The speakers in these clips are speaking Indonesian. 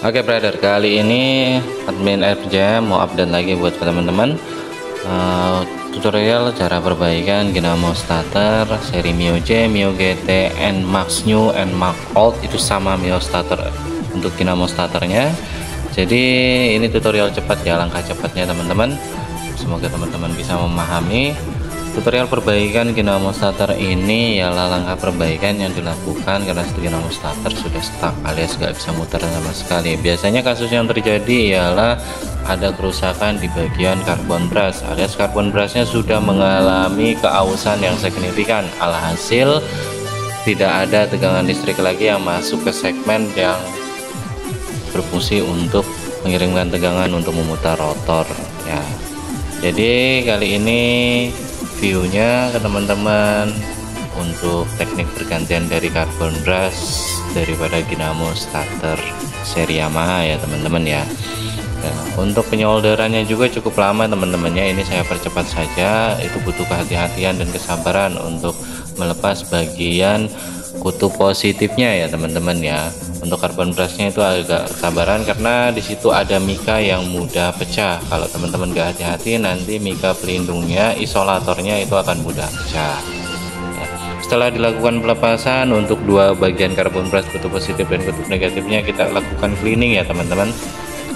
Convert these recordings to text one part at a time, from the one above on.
Oke brother, kali ini admin FJ mau update lagi buat teman-teman uh, tutorial cara perbaikan dinamo starter seri Mio J, Mio GT, Max New, Max Old itu sama Mio starter untuk dinamo starternya. Jadi ini tutorial cepat ya, langkah cepatnya teman-teman. Semoga teman-teman bisa memahami tutorial perbaikan dinamo starter ini ialah langkah perbaikan yang dilakukan karena dinamo starter sudah stuck alias gak bisa muter sama sekali. Biasanya kasus yang terjadi ialah ada kerusakan di bagian karbon brush alias karbon brushnya sudah mengalami keausan yang signifikan. Alhasil tidak ada tegangan listrik lagi yang masuk ke segmen yang berfungsi untuk mengirimkan tegangan untuk memutar rotor ya. Jadi kali ini viewnya ke teman-teman untuk teknik pergantian dari carbon brush daripada dinamo starter seri Yamaha ya teman-teman ya. Nah, untuk penyolderannya juga cukup lama teman-temannya ini saya percepat saja itu butuh kehati-hatian dan kesabaran untuk melepas bagian kutu positifnya ya teman-teman ya. Untuk karbon brushnya itu agak sabaran karena di situ ada mika yang mudah pecah. Kalau teman-teman gak hati-hati nanti mika pelindungnya isolatornya itu akan mudah pecah. Ya. setelah dilakukan pelepasan untuk dua bagian karbon brush kutub positif dan kutub negatifnya kita lakukan cleaning ya teman-teman.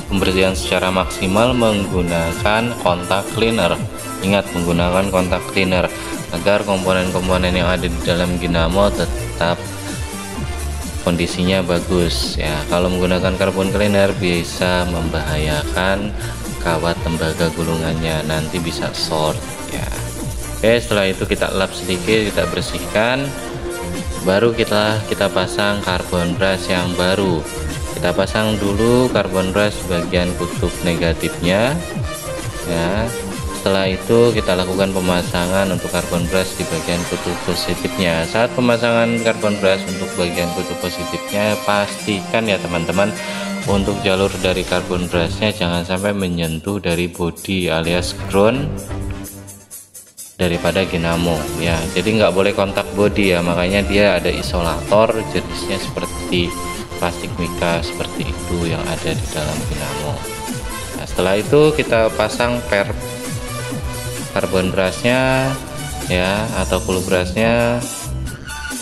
Pembersihan secara maksimal menggunakan kontak cleaner. Ingat menggunakan kontak cleaner agar komponen-komponen yang ada di dalam dinamo tetap kondisinya bagus ya. Kalau menggunakan carbon cleaner bisa membahayakan kawat tembaga gulungannya nanti bisa short ya. Oke setelah itu kita lap sedikit kita bersihkan baru kita kita pasang carbon brush yang baru. Kita pasang dulu carbon brush bagian kutub negatifnya ya setelah itu kita lakukan pemasangan untuk carbon brush di bagian kutub positifnya. Saat pemasangan carbon brush untuk bagian kutub positifnya pastikan ya teman-teman untuk jalur dari carbon brushnya jangan sampai menyentuh dari body alias ground daripada dinamo ya. Jadi nggak boleh kontak body ya makanya dia ada isolator jenisnya seperti plastik mika seperti itu yang ada di dalam dinamo nah, setelah itu kita pasang per karbon brushnya ya atau full brushnya.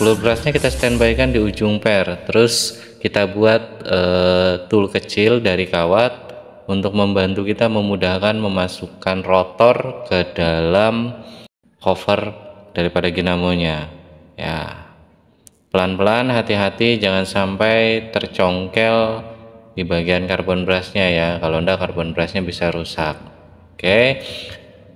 Full brushnya kita standby kan di ujung per terus kita buat uh, tool kecil dari kawat untuk membantu kita memudahkan memasukkan rotor ke dalam cover daripada dinamonya ya. Pelan-pelan hati-hati jangan sampai tercongkel di bagian karbon brushnya ya. Kalau enggak karbon brushnya bisa rusak. Oke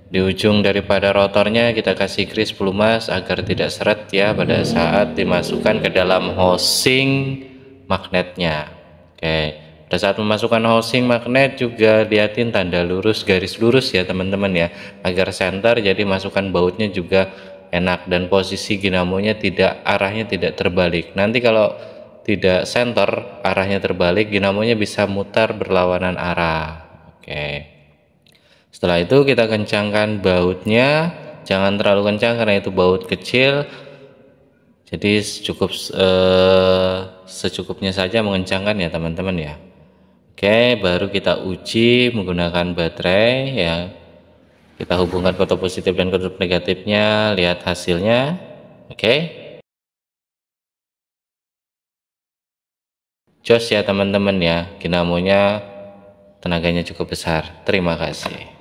di ujung daripada rotornya kita kasih grease pelumas agar tidak seret ya pada saat dimasukkan ke dalam housing magnetnya. Oke pada saat memasukkan housing magnet juga liatin tanda lurus garis lurus ya teman-teman ya agar center jadi masukkan bautnya juga enak dan posisi dinamonya tidak arahnya tidak terbalik. Nanti kalau tidak center arahnya terbalik dinamonya bisa mutar berlawanan arah. Oke setelah itu kita kencangkan bautnya. Jangan terlalu kencang karena itu baut kecil. Jadi cukup eh, secukupnya saja mengencangkan ya teman-teman ya. Oke baru kita uji menggunakan baterai ya. Kita hubungkan kutub positif dan kutub negatifnya lihat hasilnya. Oke. Jos ya teman-teman ya. Dinamonya tenaganya cukup besar. Terima kasih